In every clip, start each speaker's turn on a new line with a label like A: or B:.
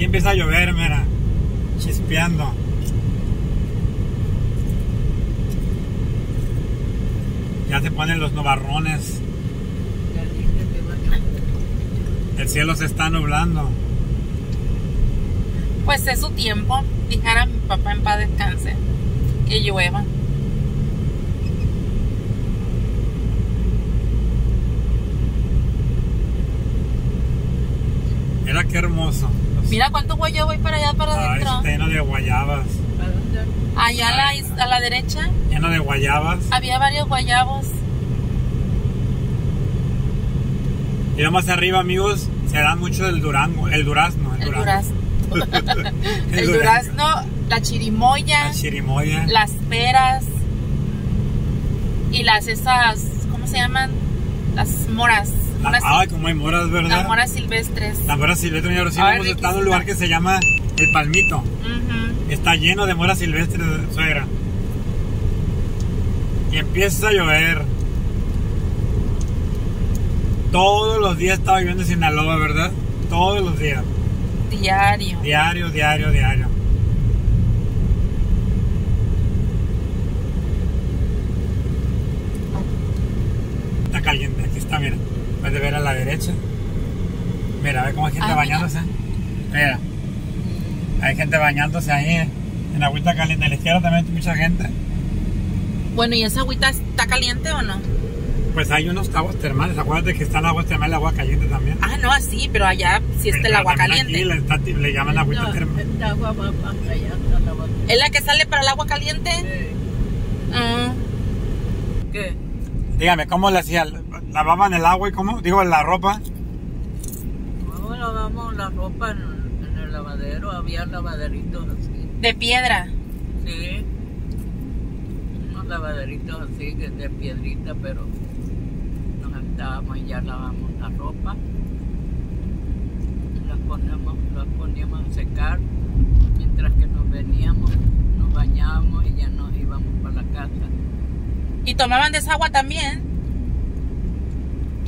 A: Aquí empieza a llover, mira. Chispeando. Ya se ponen los nubarrones. El cielo se está nublando.
B: Pues es su tiempo. Dijera mi papá en paz descanse. Que llueva.
A: Mira qué hermoso.
B: Mira cuánto guayabo voy para allá, para
A: Ay,
B: adentro.
A: está lleno de guayabas.
B: Allá a la, is- a la derecha
A: Lleno de guayabas.
B: había varios guayabos.
A: Y más arriba, amigos, se dan mucho el durango, el durazno. El,
B: El
A: durazno.
B: durazno. El durazno, la chirimoya,
A: La chirimoya.
B: las peras y las esas, ¿cómo se llaman? Las moras. Moras
A: ay, como hay moras, ¿verdad?
B: las moras silvestres.
A: La mora silvestre, señor. Sí, hemos estado en un lugar que se llama El Palmito. Está lleno de moras silvestres, suegra. Y empieza a llover. Todos los días estaba lloviendo en Sinaloa, ¿verdad? Todos los días.
B: Diario.
A: Diario, diario, diario. Está caliente, aquí está, mira. Puedes ver a la derecha. Mira, ve cómo hay gente
B: Ah,
A: bañándose. Mira. Hay gente bañándose ahí en agüita caliente. A la izquierda también hay mucha gente.
B: Bueno, ¿y esa agüita está caliente o no?
A: Pues hay unos aguas termales. Acuérdate que están aguas termales, agua caliente también.
B: Ah, no, así, pero allá sí está el agua caliente.
A: Aquí le, está- le llaman agüita termal.
C: Agua la.
B: ¿Es la que sale para el agua caliente? Ah,
C: ¿Qué?
A: Dígame, ¿cómo le hacía? ¿Lavaban el agua y cómo? Digo, la ropa.
C: No lavamos la ropa en, en el lavadero, había lavaderitos así.
B: de piedra.
C: Sí. Unos lavaderitos así que de piedrita, pero nos sentábamos y ya lavamos la ropa. Las ponemos, las poníamos a secar mientras que nos veníamos, nos bañábamos y ya nos íbamos para la casa.
B: ¿Y tomaban de esa agua también?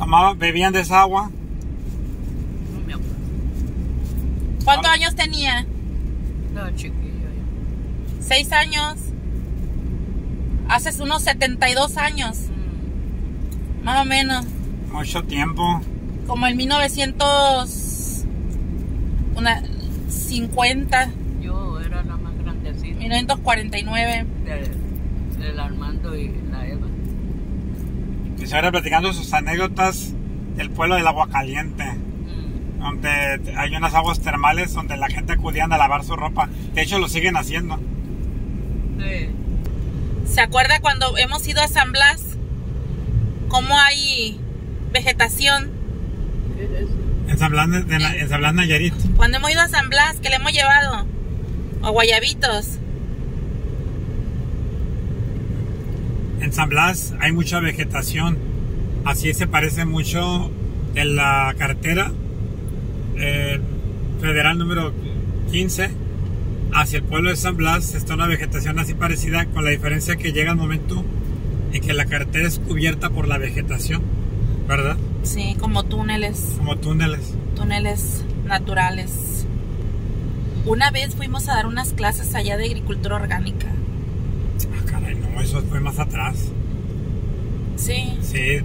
A: Tomaban, bebían de esa agua.
C: No me acuerdo.
B: ¿Cuántos
A: Ah.
B: años tenía?
C: Estaba chiquillo yo.
B: ¿Seis años? Hace unos 72 años,
C: Mm.
B: más o menos.
A: Mucho tiempo.
B: Como en 1900... Una, 50,
C: Yo era la más grandecita
B: 1949.
C: de, del Armando y la Eva.
A: Y se platicando sus anécdotas del pueblo del agua caliente.
C: Mm.
A: Donde hay unas aguas termales donde la gente acudía a lavar su ropa. De hecho, lo siguen haciendo.
C: Sí.
B: ¿Se acuerda cuando hemos ido a San Blas? ¿Cómo hay vegetación?
C: ¿Qué es eso?
A: En San Blas, de la- en San Blas Nayarit.
B: Cuando hemos ido a San Blas, que le hemos llevado. O guayabitos.
A: En San Blas hay mucha vegetación. Así se parece mucho en la carretera eh, federal número 15 hacia el pueblo de San Blas. Está una vegetación así parecida, con la diferencia que llega el momento en que la carretera es cubierta por la vegetación, ¿verdad?
B: Sí, como túneles,
A: Como túneles.
B: túneles naturales. Una vez fuimos a dar unas clases allá de agricultura orgánica.
A: Ah, caray, no, eso fue más atrás.
B: Sí,
A: Sí, eh,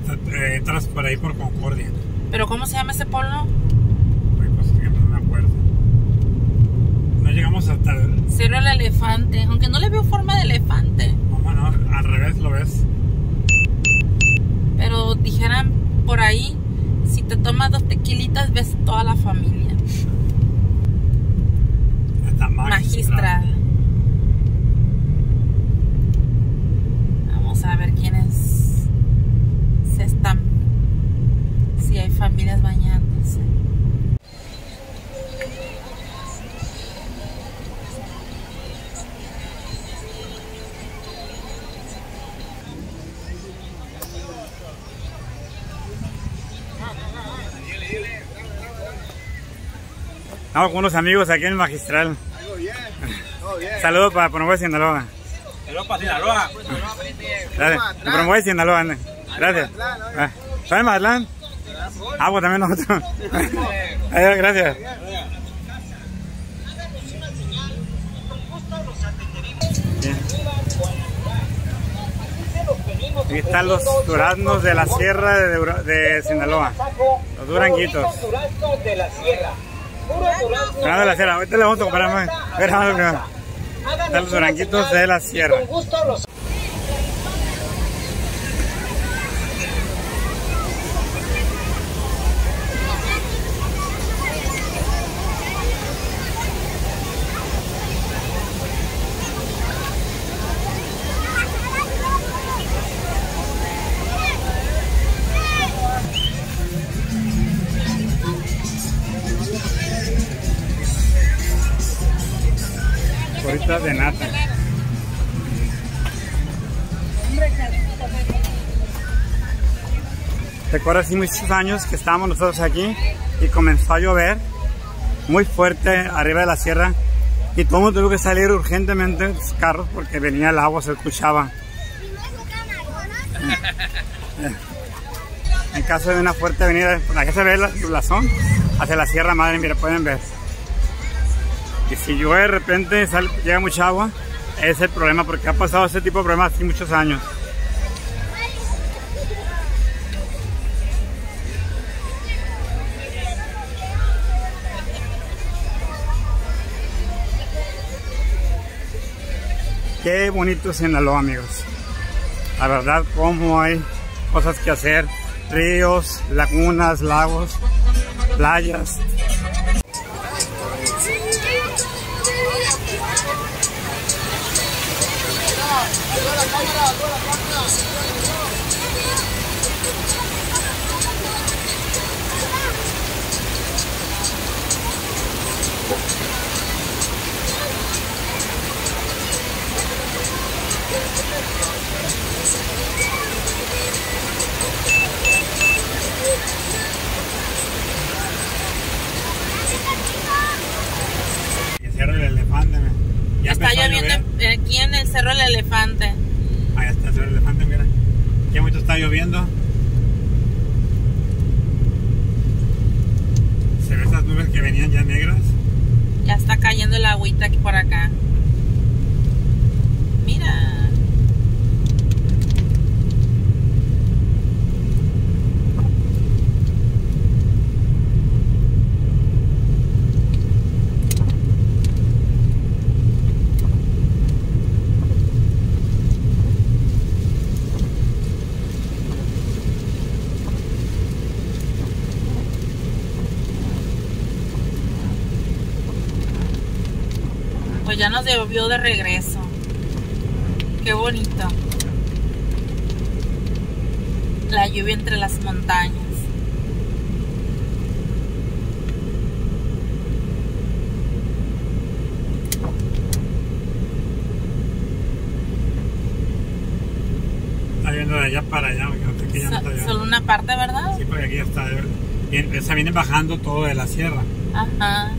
A: entras por ahí por Concordia.
B: pero ¿cómo se llama ese pueblo?
A: Pues, que no me acuerdo. No llegamos hasta el...
B: Cerro el Elefante, aunque no le veo forma de elefante.
A: Estamos con unos amigos aquí en el Magistral. Saludos para Promueve Sinaloa.
D: Saludos para Sinaloa.
A: Gracias. De Promueve Sinaloa. ande. Gracias. Ah, ¿Saben Mazatlán? Ah, pues también nosotros. Adiós, gracias. Bien. Aquí están los duraznos de la sierra de, de Sinaloa. Los duranguitos.
E: Duraznos de la sierra.
A: Duraznos de la sierra. Ahorita le vamos a comprar más. Están los
E: señal
A: de la sierra. De nata. Recuerdo hace muchos años que estábamos nosotros aquí y comenzó a llover muy fuerte arriba de la sierra y todo tuvo que salir urgentemente los carros porque venía el agua, se escuchaba. En caso de una fuerte avenida, aquí se ve la blasón hacia la Sierra Madre, mira, pueden ver. Y si llueve de repente, llega mucha agua, es el problema, porque ha pasado ese tipo de problemas hace muchos años. Qué bonito Sinaloa, amigos. La verdad, cómo hay cosas que hacer. Ríos, lagunas, lagos, playas. Y
B: Está lloviendo aquí en el Cerro del Elefante.
A: Ahí está el elefante, mira. Qué mucho está lloviendo. Se ven esas nubes que venían ya negras.
B: Ya está cayendo el agüita aquí por acá. Mira. Pues ya nos devolvió de regreso. Qué bonito. La lluvia entre las montañas.
A: Está lloviendo de allá para allá, porque aquí ya no está
B: So-
A: lloviendo.
B: solo una parte, ¿verdad?
A: Sí, porque aquí ya está. Bien, esa viene bajando todo de la sierra.
B: Ajá.